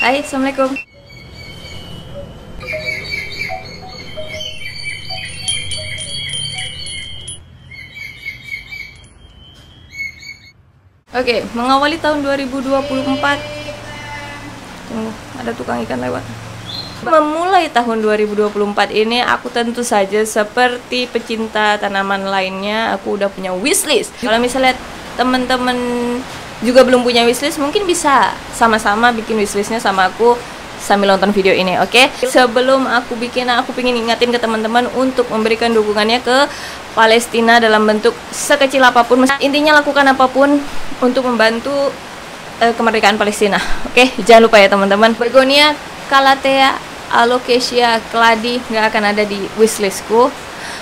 Hai, Assalamualaikum. Oke, mengawali tahun 2024. Tunggu, ada tukang ikan lewat. Memulai tahun 2024 ini aku tentu saja seperti pecinta tanaman lainnya, aku udah punya wishlist. Kalau misalnya teman-teman juga belum punya wishlist, mungkin bisa sama-sama bikin wishlistnya sama aku sambil nonton video ini, oke? Okay? Sebelum aku bikin, aku ingin ingatin ke teman-teman untuk memberikan dukungannya ke Palestina dalam bentuk sekecil apa pun. Intinya lakukan apa pun untuk membantu uh, kemerdekaan Palestina. Oke, okay? jangan lupa ya teman-teman. Begonia, Calathea, Alocasia, Cladi nggak akan ada di wishlistku.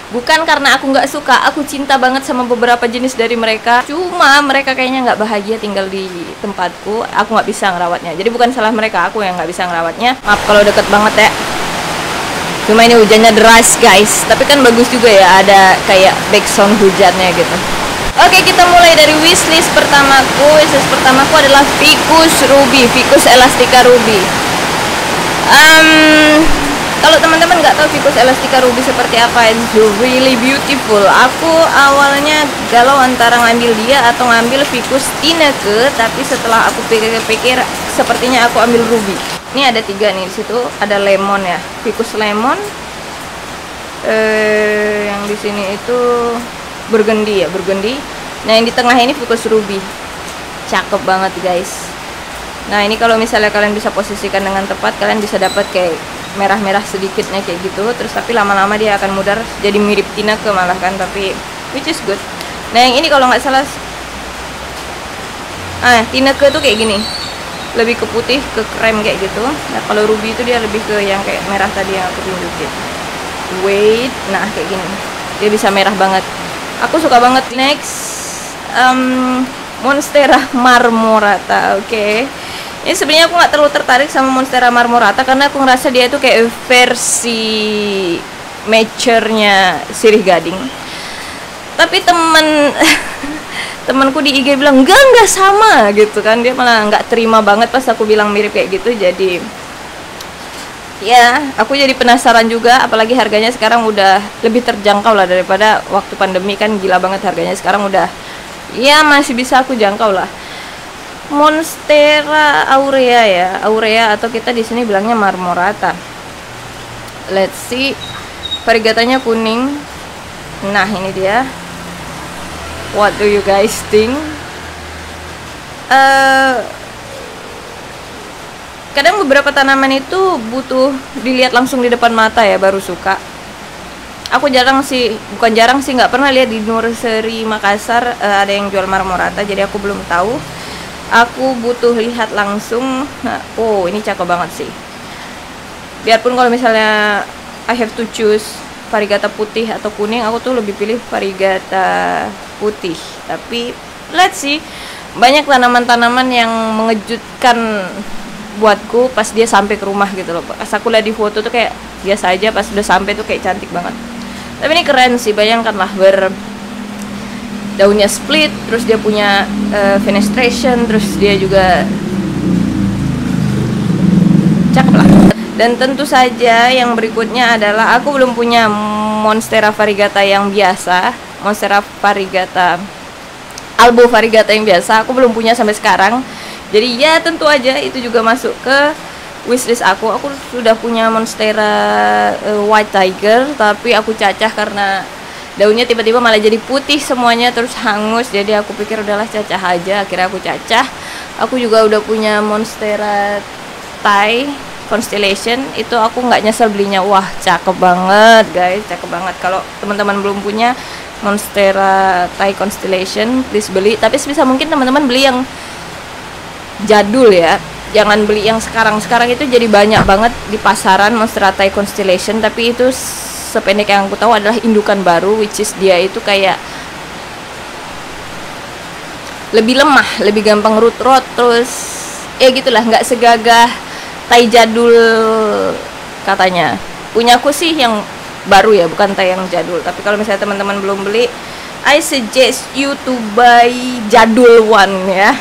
Bukan karena aku nggak suka, aku cinta banget sama beberapa jenis dari mereka. Cuma mereka kayaknya nggak bahagia tinggal di tempatku. Aku nggak bisa ngerawatnya. Jadi bukan salah mereka, aku yang nggak bisa ngerawatnya. Maaf kalau deket banget ya. Cuma ini hujannya deras guys. Tapi kan bagus juga ya ada kayak background hujannya gitu. Oke kita mulai dari wishlist pertamaku Wishlist pertamaku adalah Ficus ruby Ficus elastica ruby um, kalau teman-teman nggak tahu Ficus elastica ruby seperti apa it's really beautiful. Aku awalnya galau antara ngambil dia atau ngambil Ficus tineke tapi setelah aku pikir-pikir sepertinya aku ambil ruby. Ini ada tiga nih di situ ada lemon ya. Ficus lemon eh, yang di sini itu burgundy ya burgundy. Nah yang di tengah ini fokus ruby. Cakep banget guys. Nah ini kalau misalnya kalian bisa posisikan dengan tepat kalian bisa dapat kayak merah-merah sedikitnya kayak gitu. Terus tapi lama-lama dia akan mudar jadi mirip tina ke malah kan tapi which is good. Nah yang ini kalau nggak salah ah tina ke tuh kayak gini. Lebih ke putih ke krem kayak gitu. Nah kalau ruby itu dia lebih ke yang kayak merah tadi yang aku tunjukin. Wait nah kayak gini. Dia bisa merah banget. Aku suka banget. Next um, monstera marmorata oke. okay. Ini sebenarnya aku nggak terlalu tertarik sama monstera marmorata karena aku ngerasa dia itu kayak versi mature-nya sirih gading. Tapi temen temanku di IG bilang enggak enggak sama gitu kan. Dia malah nggak terima banget pas aku bilang mirip kayak gitu. Jadi ya aku jadi penasaran juga apalagi harganya sekarang udah lebih terjangkau lah daripada waktu pandemi kan gila banget harganya. Sekarang udah ya masih bisa aku jangkau lah Monstera aurea ya. Aurea atau kita di sini bilangnya marmorata. Let's see. Varigatanya kuning. Nah ini dia. What do you guys think? Uh, kadang beberapa tanaman itu butuh dilihat langsung di depan mata ya baru suka. Aku jarang sih bukan jarang sih nggak pernah lihat di nursery Makassar uh, ada yang jual marmorata jadi aku belum tahu aku butuh lihat langsung. Nah, oh ini cakep banget sih. Biarpun kalau misalnya I have to choose varigata putih atau kuning aku tuh lebih pilih varigata putih. Tapi let's see. Banyak tanaman-tanaman yang mengejutkan buatku pas dia sampai ke rumah gitu loh. Pas aku lihat di foto tuh kayak biasa aja pas udah sampai tuh kayak cantik banget. Tapi ini keren sih bayangkan lah ber daunnya split terus dia punya uh, fenestration terus dia juga cakep lah. Dan tentu saja yang berikutnya adalah aku belum punya monstera variegata yang biasa. Monstera variegata albo variegata yang biasa aku belum punya sampai sekarang. Jadi ya tentu aja itu juga masuk ke wishlist aku. Aku sudah punya monstera uh, white tiger tapi aku cacah karena daunnya tiba-tiba malah jadi putih semuanya terus hangus. Jadi aku pikir udahlah cacah aja. Akhirnya aku cacah. Aku juga udah punya monstera Thai constellation. Itu aku nggak nyesel belinya. Wah cakep banget guys. Cakep banget. Kalau teman-teman belum punya monstera Thai constellation please beli. Tapi sebisa mungkin teman-teman beli yang jadul ya. Jangan beli yang sekarang-sekarang itu jadi banyak banget di pasaran Monstera Thai Constellation. Tapi itu sependek yang aku tahu adalah indukan baru which is dia itu kayak lebih lemah lebih gampang root rot terus ya gitulah nggak segagah Thai jadul katanya. Punya aku sih yang baru ya bukan Thai yang jadul. Tapi kalau misalnya teman-teman belum beli I suggest you to buy jadul one ya.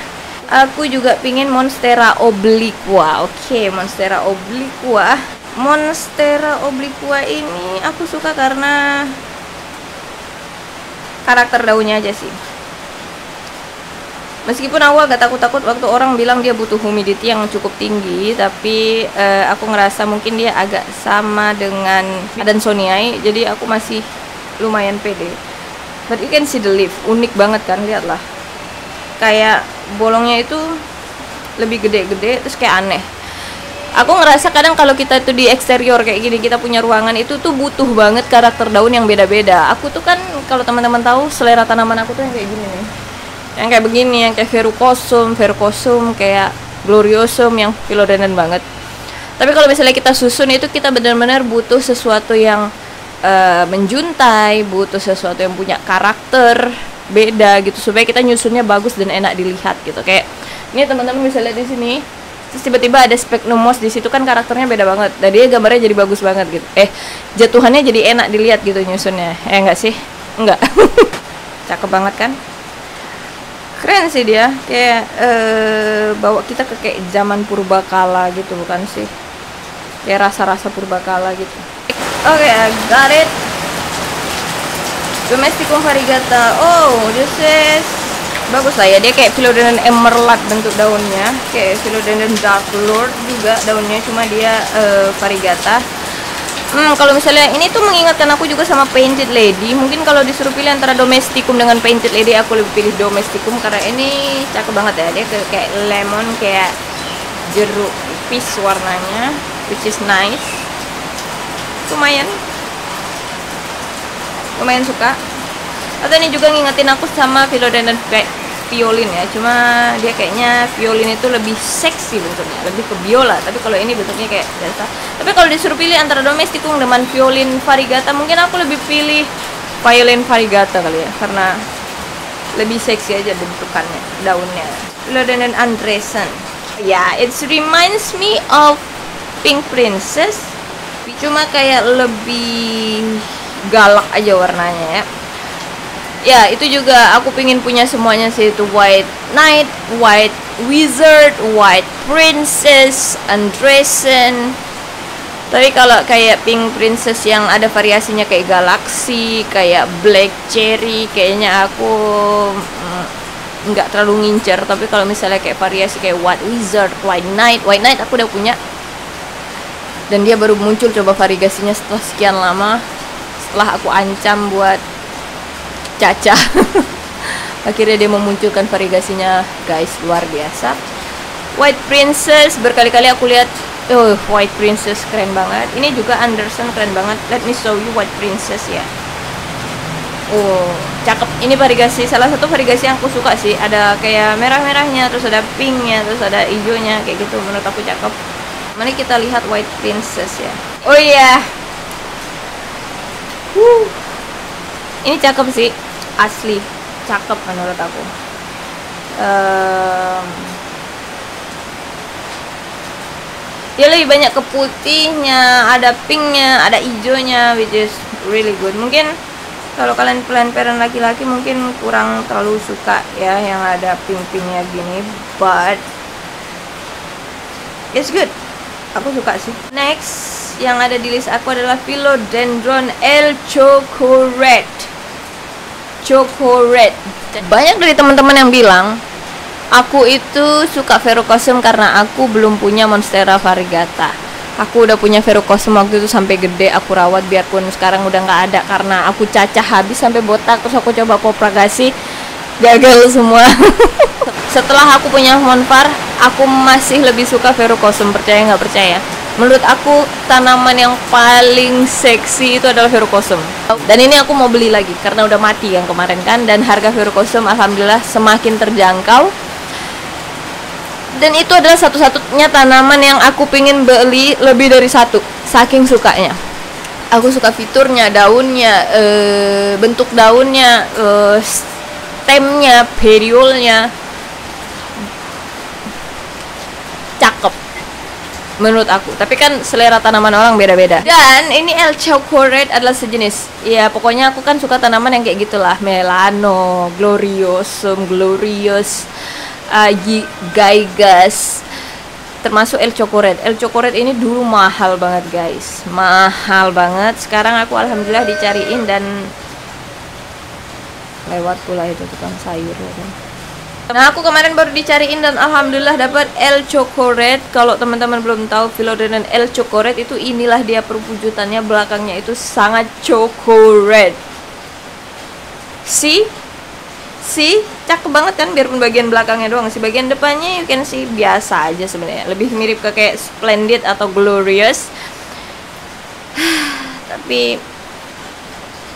Aku juga pingin monstera obliqua oke okay, monstera obliqua monstera obliqua ini aku suka karena karakter daunnya aja sih. Meskipun awal agak takut-takut waktu orang bilang dia butuh humidity yang cukup tinggi tapi uh, aku ngerasa mungkin dia agak sama dengan Adansoniae jadi aku masih lumayan pede. But you can see the leaf unik banget kan lihatlah. Kayak bolongnya itu lebih gede-gede terus kayak aneh aku ngerasa kadang kalau kita tuh di eksterior kayak gini kita punya ruangan itu tuh butuh banget karakter daun yang beda-beda. Aku tuh kan kalau teman-teman tahu selera tanaman aku tuh yang kayak gini nih. Yang kayak begini yang kayak verrucosum verrucosum kayak gloriosum yang philodendron banget. Tapi kalau misalnya kita susun itu kita benar-benar butuh sesuatu yang uh, menjuntai butuh sesuatu yang punya karakter beda gitu supaya kita nyusunnya bagus dan enak dilihat gitu. Kayak ini teman-teman bisa lihat di sini terus tiba-tiba ada spectrum moss di situ kan karakternya beda banget. Dan gambarnya jadi bagus banget gitu. Eh jatuhannya jadi enak dilihat gitu nyusunnya. Eh enggak sih? Enggak. Cakep banget kan? Keren sih dia. Kayak uh, bawa kita ke kayak zaman purbakala gitu bukan sih? Kayak rasa-rasa purbakala gitu. Oke okay, I got it. Domesticum variegata oh this is bagus lah ya dia kayak philodendron emerald bentuk daunnya kayak philodendron dark lord juga daunnya cuma dia uh, variegata Hmm, kalau misalnya ini tuh mengingatkan aku juga sama Painted Lady. Mungkin kalau disuruh pilih antara Domesticum dengan Painted Lady, aku lebih pilih Domesticum karena ini cakep banget ya. Dia kayak lemon, kayak jeruk pis warnanya, which is nice. Lumayan, lumayan suka. Atau ini juga ngingetin aku sama Philodendron kayak violin ya. Cuma dia kayaknya violin itu lebih seksi bentuknya lebih ke biola. Tapi kalau ini bentuknya kayak biasa. Tapi kalau disuruh pilih antara domesticum dengan violin variegata mungkin aku lebih pilih violin variegata kali ya. Karena lebih seksi aja bentukannya daunnya. Philodendron Andresen. Ya yeah, it reminds me of Pink Princess. Cuma kayak lebih galak aja warnanya ya ya itu juga aku pingin punya semuanya sih itu white knight white wizard white princess andresen tapi kalau kayak pink princess yang ada variasinya kayak galaxy kayak black cherry kayaknya aku mm, nggak terlalu ngincer. Tapi kalau misalnya kayak variasi kayak white wizard white knight white knight aku udah punya. Dan dia baru muncul coba variasinya setelah sekian lama setelah aku ancam buat Caca. Akhirnya dia memunculkan variegasinya. Guys luar biasa. White Princess berkali-kali aku lihat oh White Princess keren banget. Ini juga Anderson keren banget. Let me show you White Princess ya. Oh cakep. Ini variegasi salah satu variegasi yang aku suka sih. Ada kayak merah-merahnya terus ada pinknya terus ada hijaunya kayak gitu. Menurut aku cakep. Mari kita lihat White Princess ya. Oh iya. Yeah. ini cakep sih asli cakep menurut aku. Um, dia lebih banyak ke putihnya ada pinknya ada hijaunya which is really good. Mungkin kalau kalian plan parent laki-laki mungkin kurang terlalu suka ya yang ada pink-pinknya gini but it's good. Aku suka sih. Next yang ada di list aku adalah Philodendron El Chocoret Choco. Banyak dari teman-teman yang bilang aku itu suka Verrucosum karena aku belum punya Monstera variegata. Aku udah punya Verrucosum waktu itu sampai gede aku rawat biarpun sekarang udah nggak ada karena aku cacah habis sampai botak terus aku coba propagasi gagal semua. Setelah aku punya Monfar, aku masih lebih suka Verrucosum percaya nggak percaya menurut aku tanaman yang paling seksi itu adalah verrucosum dan ini aku mau beli lagi karena udah mati yang kemarin kan dan harga verrucosum alhamdulillah semakin terjangkau. Dan itu adalah satu-satunya tanaman yang aku pingin beli lebih dari satu saking sukanya. Aku suka fiturnya daunnya e, bentuk daunnya e, stemnya periolnya cakep menurut aku tapi kan selera tanaman orang beda-beda dan ini El Chocorate adalah sejenis ya pokoknya aku kan suka tanaman yang kayak gitulah Melano Gloriosum Glorious uh, Gaigas termasuk El Chocoret. El Chocoret ini dulu mahal banget guys, mahal banget. Sekarang aku alhamdulillah dicariin dan lewat pula itu tukang sayur ya kan. Nah aku kemarin baru dicariin dan alhamdulillah dapat El Chocoret. Kalau teman-teman belum tahu Philodendron El Chocoret itu inilah dia perwujudannya belakangnya itu sangat chocolate. See? sih cakep banget kan biarpun bagian belakangnya doang sih bagian depannya you can see biasa aja sebenarnya lebih mirip ke kayak splendid atau glorious tapi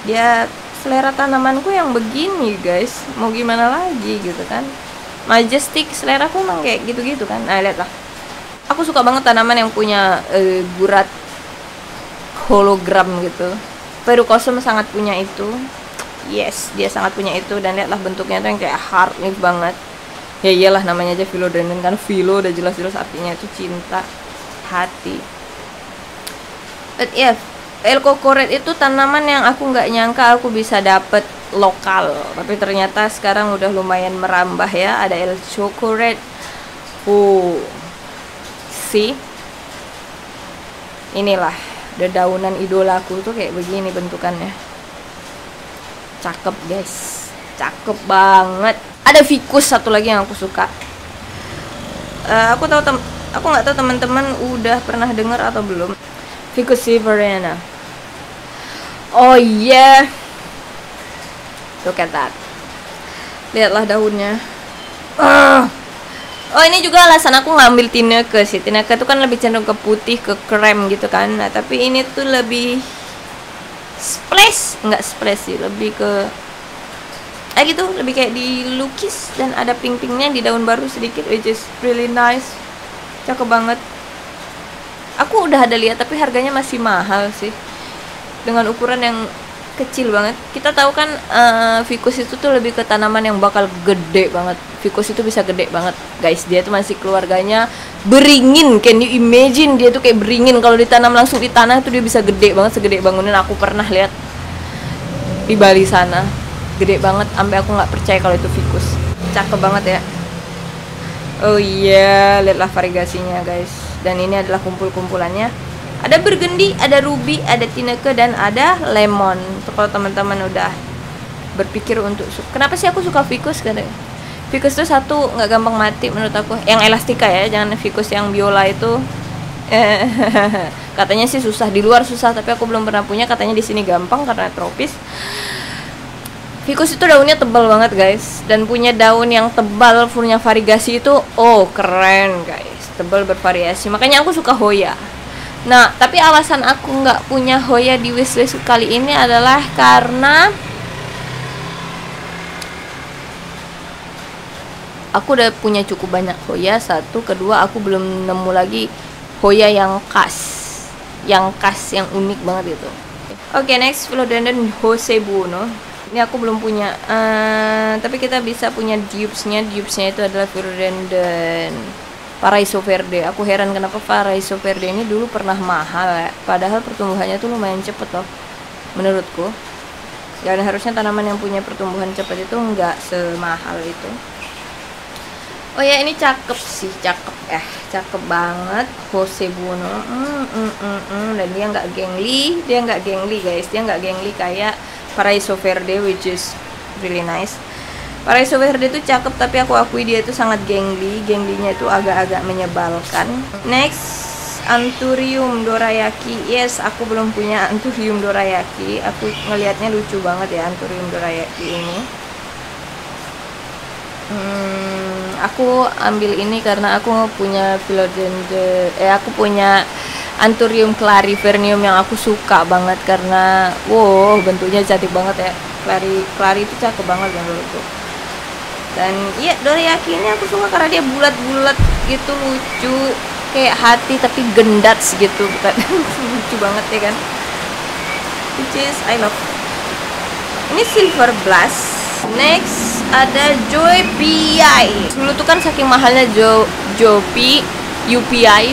dia selera tanamanku yang begini guys. Mau gimana lagi gitu kan? Majestic selera aku emang kayak gitu-gitu kan? Nah lihatlah. Aku suka banget tanaman yang punya uh, gurat hologram gitu. Peru Kosum sangat punya itu. Yes dia sangat punya itu. Dan lihatlah bentuknya tuh yang kayak hard banget. Ya iyalah namanya aja philodendron kan? Philo udah jelas-jelas artinya itu cinta hati. But yeah Elkokoret itu tanaman yang aku nggak nyangka aku bisa dapet lokal. Tapi ternyata sekarang udah lumayan merambah ya. Ada El Chocoret uh see inilah dedaunan idolaku tuh kayak begini bentukannya. Cakep guys. Cakep banget. Ada fikus satu lagi yang aku suka. Uh, aku tahu tem aku nggak tahu teman-teman udah pernah dengar atau belum. Ficus silverina oh iya. Yeah. look at that. Lihatlah daunnya. Uh. Oh ini juga alasan aku ngambil tineke sih. Tineke itu kan lebih cenderung ke putih, ke krem gitu kan. Nah tapi ini tuh lebih splash. Nggak splash sih lebih ke eh gitu. Lebih kayak dilukis dan ada pink-pinknya di daun baru sedikit which is really nice. Cakep banget. Aku udah ada lihat tapi harganya masih mahal sih dengan ukuran yang kecil banget. Kita tahu kan uh, Vicus itu tuh lebih ke tanaman yang bakal gede banget. Vicus itu bisa gede banget. Guys dia tuh masih keluarganya beringin. Can you imagine? Dia tuh kayak beringin. Kalau ditanam langsung di tanah tuh dia bisa gede banget segede bangunan. Aku pernah lihat di Bali sana. Gede banget sampai aku nggak percaya kalau itu Vicus cakep banget ya. Oh iya yeah. lihatlah variegasinya guys. Dan ini adalah kumpul-kumpulannya ada burgundy, ada ruby, ada tineke dan ada lemon. Untuk kalau teman-teman udah berpikir untuk kenapa sih aku suka ficus kan? Ficus tuh satu nggak gampang mati menurut aku. Yang elastika ya, jangan ficus yang biola itu. katanya sih susah di luar susah, tapi aku belum pernah punya. Katanya di sini gampang karena tropis. Ficus itu daunnya tebal banget guys dan punya daun yang tebal punya variegasi itu oh keren guys tebal bervariasi makanya aku suka Hoya Nah, tapi alasan aku nggak punya Hoya di wishlist kali ini adalah karena aku udah punya cukup banyak Hoya satu, kedua aku belum nemu lagi Hoya yang khas, yang khas, yang unik banget itu. Oke, okay, next Philodendron Jose Buono. Ini aku belum punya, uh, tapi kita bisa punya dupesnya. Dupesnya itu adalah Philodendron Paraiso Verde. Aku heran kenapa Paraiso Verde ini dulu pernah mahal ya. Padahal pertumbuhannya tuh lumayan cepet loh menurutku. Dan harusnya tanaman yang punya pertumbuhan cepat itu nggak semahal itu. Oh ya ini cakep sih, cakep eh, cakep banget Jose Buono. Mm, mm, mm, mm. Dan dia nggak gengli, dia nggak gengli guys, dia nggak gengli kayak Paraiso Verde which is really nice Paraiso Verde itu cakep tapi aku akui dia itu sangat gengli. Genglinya itu agak-agak menyebalkan. Next Anturium dorayaki. Yes aku belum punya Anturium dorayaki. Aku ngelihatnya lucu banget ya Anturium dorayaki ini. Hmm, aku ambil ini karena aku punya philodendron eh aku punya Anturium clarifernium yang aku suka banget karena wow bentuknya cantik banget ya. Clari clari itu cakep banget menurutku dan iya dorayaki ini aku suka karena dia bulat-bulat gitu lucu kayak hati tapi gendat gitu bukan lucu banget ya kan. Which is I love. Ini silver blast. Next ada Joy PI dulu tuh kan saking mahalnya Jo Jopi UPI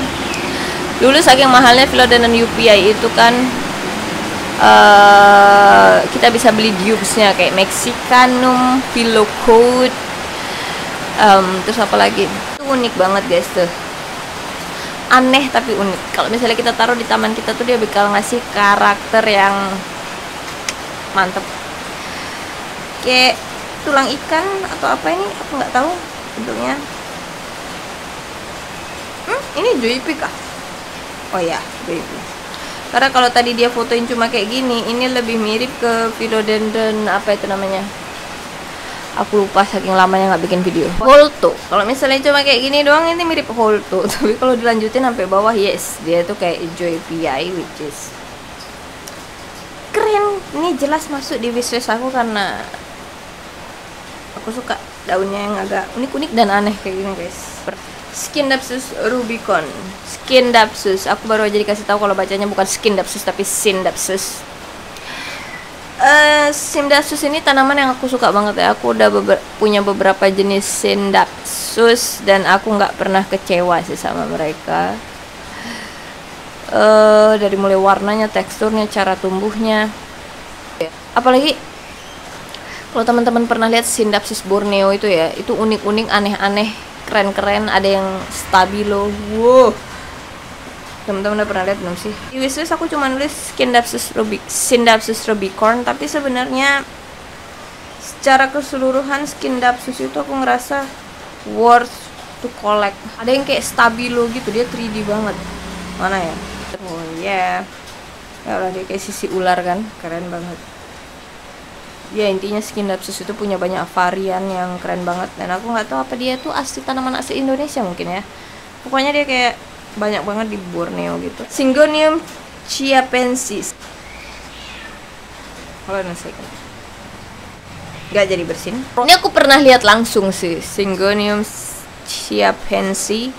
dulu saking mahalnya Philodendron UPI itu kan uh, kita bisa beli dupesnya kayak Mexicanum, Philocode um, terus apa lagi? Itu unik banget guys tuh. Aneh tapi unik. Kalau misalnya kita taruh di taman kita tuh dia bakal ngasih karakter yang mantep. Kayak tulang ikan atau apa ini? Aku nggak tahu bentuknya. Hmm ini joypi kah oh ya joypi karena kalau tadi dia fotoin cuma kayak gini ini lebih mirip ke philodendron apa itu namanya aku lupa saking lamanya nggak bikin video. Holto kalau misalnya cuma kayak gini doang ini mirip Holto tapi kalau dilanjutin sampai bawah yes. Dia tuh kayak Joy PI which is keren. Ini jelas masuk di wishlist aku karena aku suka daunnya yang agak unik-unik dan aneh kayak gini guys. Skin Dapsus Rubicon. Skin Dapsus. Aku baru aja dikasih tahu kalau bacanya bukan Skin Dapsus tapi Sin Dapsus uh, ini tanaman yang aku suka banget ya. Aku udah beber punya beberapa jenis Dapsus dan aku nggak pernah kecewa sih sama mereka. Uh, dari mulai warnanya teksturnya cara tumbuhnya. Apalagi kalau teman-teman pernah lihat Sindapsis Borneo itu ya itu unik-unik aneh-aneh keren-keren ada yang stabilo. Wow teman-teman udah pernah lihat belum sih? Di wishlist aku cuma nulis Skindapsus rubic Sindapsus rubicorn tapi sebenarnya secara keseluruhan Skindapsus itu aku ngerasa worth to collect. Ada yang kayak stabilo gitu dia 3D banget. Mana ya? Oh yeah. Ya udah dia kayak sisi ular kan? Keren banget. Ya intinya skin Dapsus itu punya banyak varian yang keren banget. Dan aku nggak tahu apa dia tuh asli tanaman asli Indonesia mungkin ya. Pokoknya dia kayak banyak banget di Borneo gitu. Syngonium chiapensis. Kalau nasi nggak jadi bersin. Ini aku pernah lihat langsung sih. Syngonium chiapensis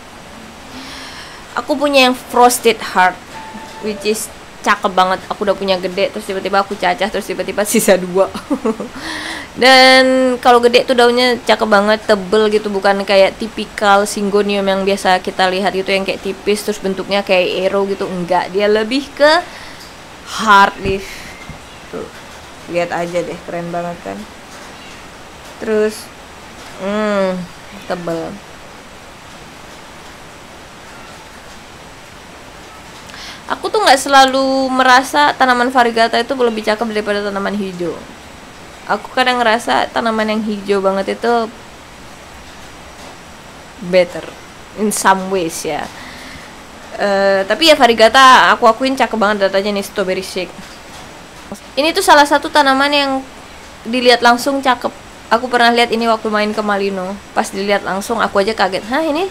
aku punya yang frosted heart which is cakep banget. Aku udah punya gede terus tiba-tiba aku cacah terus tiba-tiba sisa dua dan kalau gede tuh daunnya cakep banget tebel gitu bukan kayak tipikal singonium yang biasa kita lihat gitu yang kayak tipis terus bentuknya kayak arrow gitu. Enggak dia lebih ke hard leaf. Tuh lihat aja deh keren banget kan? Terus hmm tebel. Aku tuh nggak selalu merasa tanaman varigata itu lebih cakep daripada tanaman hijau aku kadang ngerasa tanaman yang hijau banget itu better in some ways ya. Uh, tapi ya varigata aku akuin cakep banget datanya nih strawberry shake. Ini tuh salah satu tanaman yang dilihat langsung cakep. Aku pernah lihat ini waktu main ke Malino. Pas dilihat langsung aku aja kaget hah ini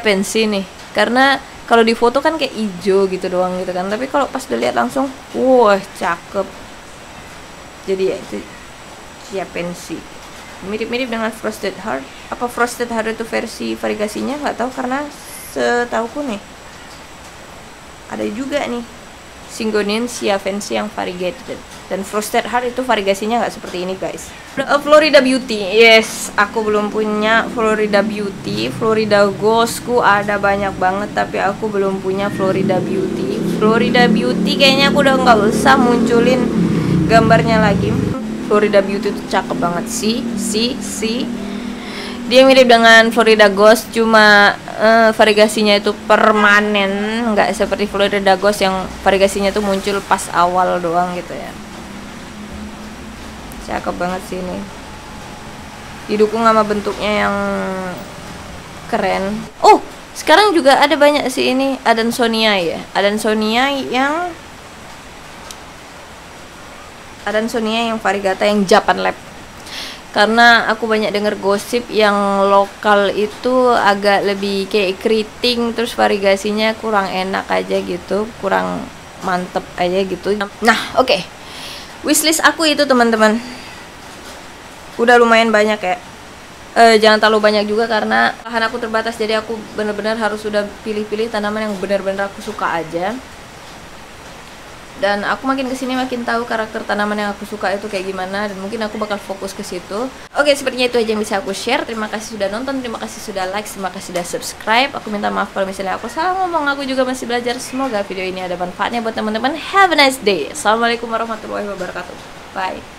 pensi nih? Karena kalau di foto kan kayak hijau gitu doang gitu kan. Tapi kalau pas dilihat langsung wah cakep. Jadi ya itu siapin sih mirip-mirip dengan frosted heart. Apa frosted heart itu versi variegasinya? Nggak tahu karena setauku nih ada juga nih Syngonium siavensi yang variegated dan frosted heart itu variegasinya nggak seperti ini guys. Florida Beauty. Yes aku belum punya Florida Beauty. Florida Ghostku ada banyak banget tapi aku belum punya Florida Beauty. Florida Beauty kayaknya aku udah nggak usah munculin gambarnya lagi Florida Beauty itu cakep banget sih si si dia mirip dengan Florida Ghost cuma uh, variegasinya itu permanen nggak seperti Florida Ghost yang variegasinya tuh muncul pas awal doang gitu ya. Cakep banget sih ini. Didukung sama bentuknya yang keren. Oh sekarang juga ada banyak sih ini Adansonia ya. Adansonia yang Adansonia yang variegata yang Japan Lab. Karena aku banyak denger gosip yang lokal itu agak lebih kayak keriting terus variegasinya kurang enak aja gitu kurang mantep aja gitu. Nah oke. Okay. wishlist aku itu teman-teman. Udah lumayan banyak ya. Uh, jangan terlalu banyak juga karena lahan aku terbatas jadi aku benar-benar harus sudah pilih-pilih tanaman yang benar-benar aku suka aja dan aku makin ke sini makin tahu karakter tanaman yang aku suka itu kayak gimana dan mungkin aku bakal fokus ke situ. Oke sepertinya itu aja yang bisa aku share. Terima kasih sudah nonton terima kasih sudah like terima kasih sudah subscribe. Aku minta maaf kalau misalnya aku salah ngomong aku juga masih belajar. Semoga video ini ada manfaatnya buat teman-teman. Have a nice day. Assalamualaikum warahmatullahi wabarakatuh. Bye